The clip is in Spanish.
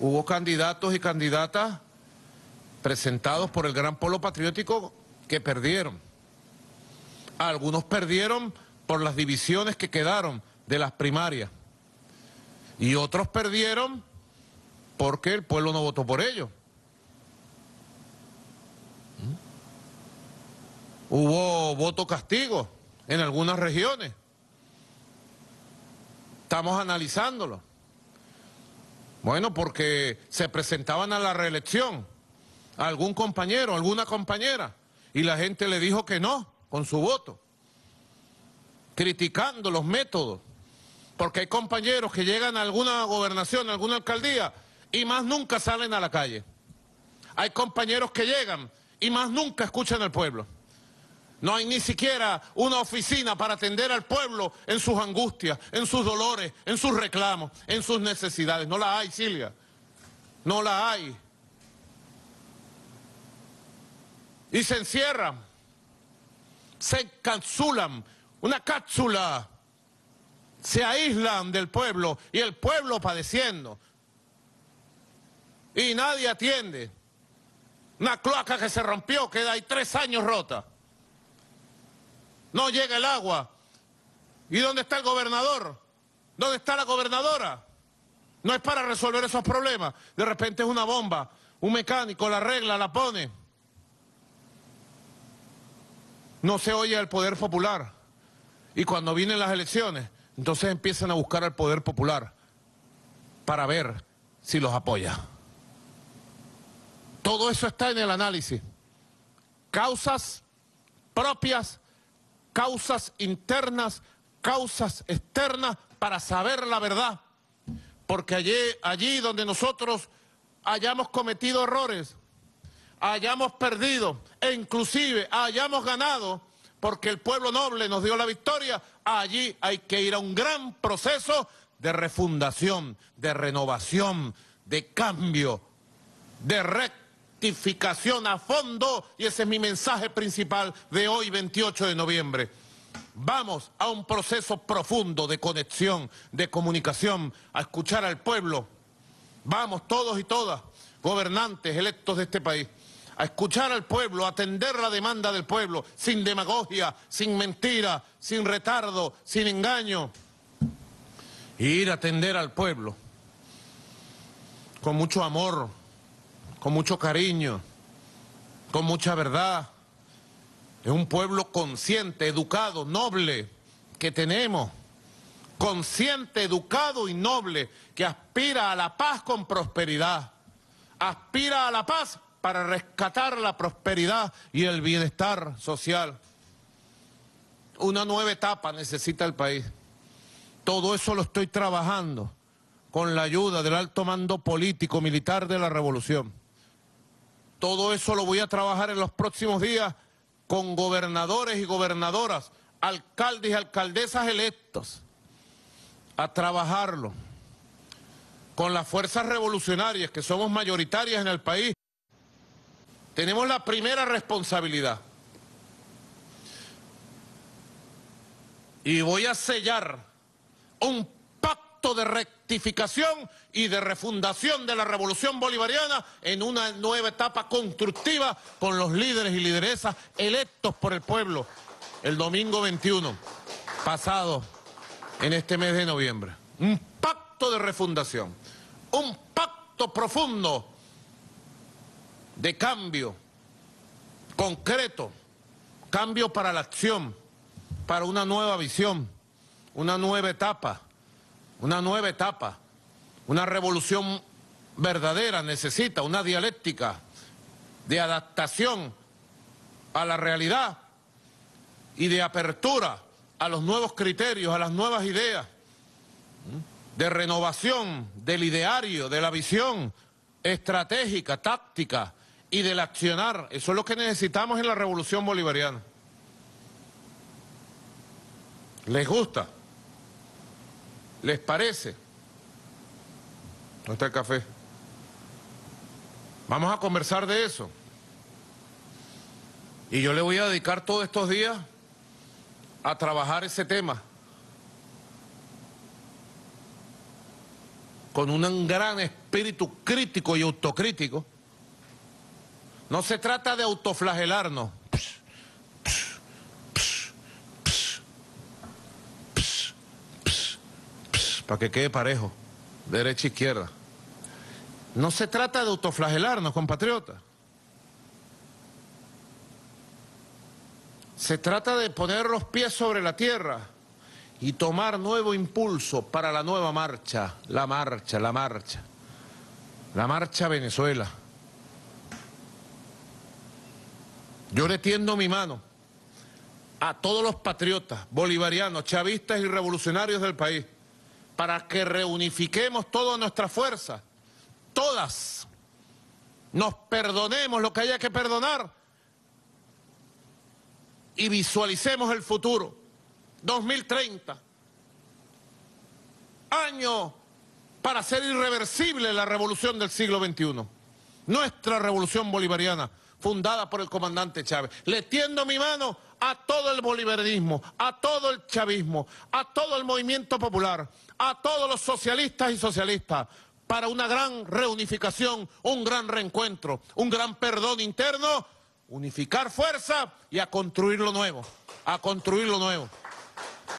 hubo candidatos y candidatas presentados por el Gran Polo Patriótico que perdieron. Algunos perdieron por las divisiones que quedaron de las primarias. Y otros perdieron porque el pueblo no votó por ellos. ¿Mm? Hubo voto castigo en algunas regiones. Estamos analizándolo. Bueno, porque se presentaban a la reelección algún compañero, alguna compañera, y la gente le dijo que no con su voto, criticando los métodos, porque hay compañeros que llegan a alguna gobernación, a alguna alcaldía, y más nunca salen a la calle. Hay compañeros que llegan y más nunca escuchan al pueblo. No hay ni siquiera una oficina para atender al pueblo en sus angustias, en sus dolores, en sus reclamos, en sus necesidades. No la hay, Silvia. No la hay. Y se encierran, se encapsulan, una cápsula. Se aíslan del pueblo y el pueblo padeciendo. Y nadie atiende. Una cloaca que se rompió, queda ahí tres años rota no llega el agua. ¿Y dónde está el gobernador? ¿Dónde está la gobernadora? No es para resolver esos problemas. De repente es una bomba, un mecánico la arregla, la pone. No se oye al poder popular. Y cuando vienen las elecciones, entonces empiezan a buscar al poder popular para ver si los apoya. Todo eso está en el análisis. Causas propias causas internas, causas externas, para saber la verdad. Porque allí, allí donde nosotros hayamos cometido errores, hayamos perdido e inclusive hayamos ganado, porque el pueblo noble nos dio la victoria, allí hay que ir a un gran proceso de refundación, de renovación, de cambio, de rectificación a fondo y ese es mi mensaje principal de hoy 28 de noviembre. Vamos a un proceso profundo de conexión, de comunicación, a escuchar al pueblo. Vamos todos y todas, gobernantes electos de este país, a escuchar al pueblo, a atender la demanda del pueblo, sin demagogia, sin mentira, sin retardo, sin engaño. Y ir a atender al pueblo con mucho amor, con mucho cariño, con mucha verdad. Es un pueblo consciente, educado, noble que tenemos. Consciente, educado y noble que aspira a la paz con prosperidad. Aspira a la paz para rescatar la prosperidad y el bienestar social. Una nueva etapa necesita el país. Todo eso lo estoy trabajando con la ayuda del alto mando político militar de la revolución. Todo eso lo voy a trabajar en los próximos días con gobernadores y gobernadoras, alcaldes y alcaldesas electos, a trabajarlo con las fuerzas revolucionarias que somos mayoritarias en el país. Tenemos la primera responsabilidad. Y voy a sellar un de y de refundación de la revolución bolivariana en una nueva etapa constructiva con los líderes y lideresas electos por el pueblo el domingo 21 pasado en este mes de noviembre. Un pacto de refundación, un pacto profundo de cambio concreto, cambio para la acción, para una nueva visión, una nueva etapa una nueva etapa, una revolución verdadera necesita una dialéctica de adaptación a la realidad y de apertura a los nuevos criterios, a las nuevas ideas, de renovación del ideario, de la visión estratégica, táctica y del accionar. Eso es lo que necesitamos en la revolución bolivariana. ¿Les gusta? ¿Les parece? ¿Dónde está el café? Vamos a conversar de eso. Y yo le voy a dedicar todos estos días a trabajar ese tema. con un gran espíritu crítico y autocrítico. No se trata de autoflagelarnos. Para que quede parejo, derecha e izquierda. No se trata de autoflagelarnos, compatriotas. Se trata de poner los pies sobre la tierra y tomar nuevo impulso para la nueva marcha, la marcha, la marcha, la marcha a Venezuela. Yo le tiendo mi mano a todos los patriotas, bolivarianos, chavistas y revolucionarios del país, para que reunifiquemos toda nuestra fuerza, todas, nos perdonemos lo que haya que perdonar y visualicemos el futuro. 2030, año para hacer irreversible la revolución del siglo XXI. Nuestra revolución bolivariana, fundada por el comandante Chávez. Le tiendo mi mano a todo el bolivarianismo, a todo el chavismo, a todo el movimiento popular, a todos los socialistas y socialistas, para una gran reunificación, un gran reencuentro, un gran perdón interno, unificar fuerza y a construir lo nuevo, a construir lo nuevo.